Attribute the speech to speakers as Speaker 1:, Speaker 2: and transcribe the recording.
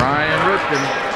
Speaker 1: Ryan Ripken.